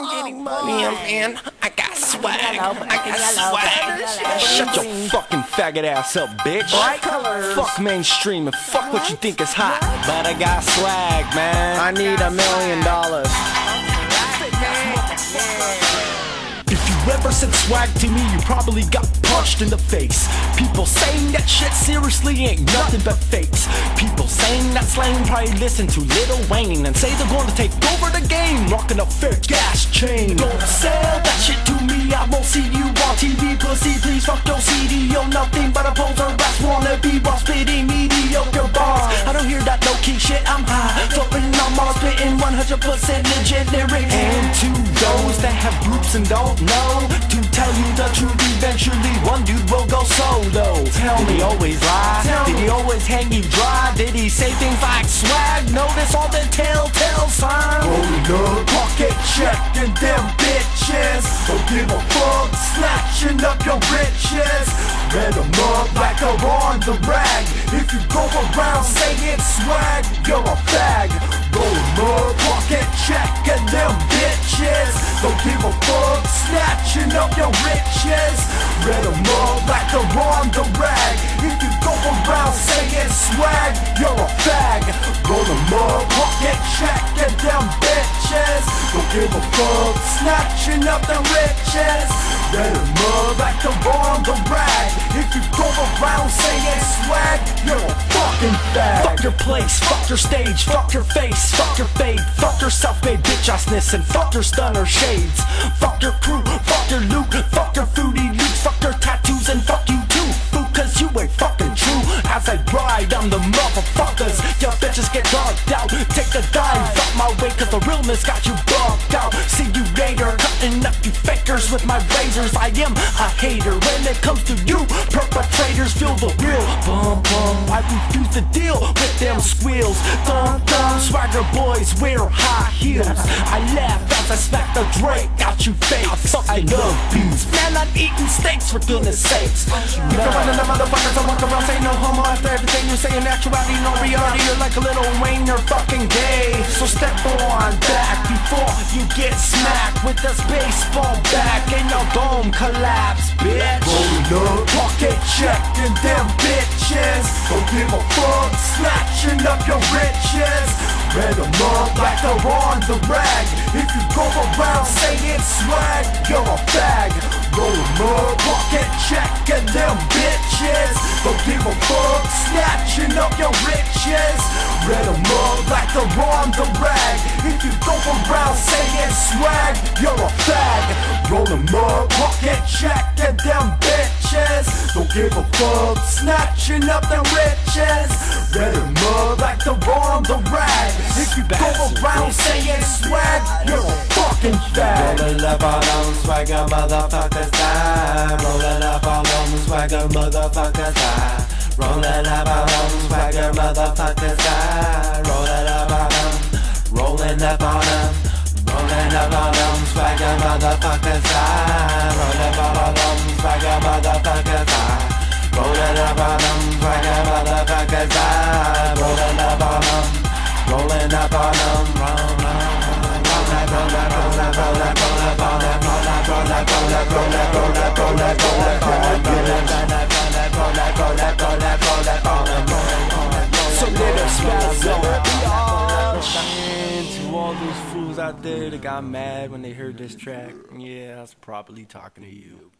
I'm getting money, oh, man. I got swag. I got swag. Shut your fucking faggot ass up, bitch. Bright colors. Fuck mainstream and fuck what you think is hot. But I got swag, man. I need a million dollars. If you ever said swag to me, you probably got punched in the face. People saying that shit seriously ain't nothing but fakes. Slang probably listen to Lil Wayne and say they're gonna take over the game, rocking a fake gas chain. Don't sell that shit to me, I won't see you on TV, pussy. Please fuck your CD, you're nothing but a poser ass wannabe while spitting mediocre bars. I don't hear that low key shit, I'm high, flipping on Mars, spitting 100% legit lyrics. And to those that have groups and don't know. To tell you the truth, eventually one dude will go solo. Tell me, always lie? He always hang you dry? Did he say things like swag? Notice all the telltale signs. Rolling up, pocket checking them bitches. Don't give a fuck, snatching up your riches. Red them up like a on the rag. If you go around saying swag, you're a fag. Rolling up, pocket checking them bitches. Don't give a fuck, snatching up your riches Red them up like they're on the rag Go around saying swag, you're a fag. Roll them up, pocket check and them bitches. Don't give a fuck, snatching up the riches. Red them up like they're on the rag. If you go around saying swag, you're a fucking fag. Fuck your place, fuck your stage, fuck your face, fuck your fade. Fuck your self-made bitch assness and fuck your stunner shades. Fuck your crew, fuck your loot, fuck your foodie As I ride, I'm the motherfuckers. Your bitches get dogged out. Take the dive out my way, cause the realness got you bugged out. See you later, cutting up you fakers with my razors. I am a hater when it comes to you. Perpetrators feel the real bum bum. I refuse to deal with them squeals. Dun dun, swagger boys wear high heels. I laugh as I smack the Drake out you face. I love beans. Man, I'm eating steaks for goodness sakes. You can run the motherfuckers, I walk around, say no homo after everything you say in actuality, no reality. You're like a little Wayne, you're fucking gay. So step on back before you get smacked with this baseball bat and your dome collapse, bitch. Rolling up, pocket checking them bitches. Don't give a fuck, snatching up your riches. Red them up like they're on the rag. If you go around saying swag, you're a fag. Roll them up, pocket checking them bitches. Don't give a fuck, snatching up your riches. Red them up like they're on the rag. If you go around saying swag, you're a fag. Roll them up, pocket. Don't give a fuck, snatching up them riches. Red them up like they're on the rag. If you go around saying swag, you're a fucking fag. Rollin' up all them swagger motherfuckers die. Rollin' up all them swagger motherfuckers die. Rollin' up all them swagger motherfuckers die. Rollin' up all them, rollin' up all them. Rollin' up all them swagger motherfuckers die. Rollin' up all them swagger motherfuckers die. Rollin' up all them swagger motherfuckers die. Rollin' up rollin' up to all those fools out there that got mad when they heard this track, yeah, I was probably talking to you.